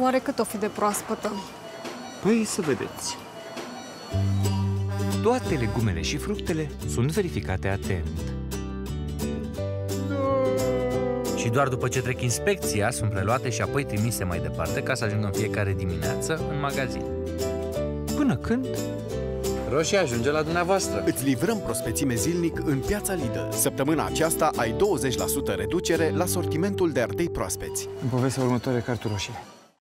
Oare cât o fi de proaspătă? Păi să vedeți. Toate legumele și fructele sunt verificate atent. Și doar după ce trec inspecția, sunt preluate și apoi trimise mai departe ca să ajungă în fiecare dimineață în magazin. Până când Roșia ajunge la dumneavoastră. Îți livrăm prospețime zilnic în piața Lidl. Săptămâna aceasta ai 20% reducere la sortimentul de ardei proaspeți. În povestea următoare, cartul roșie.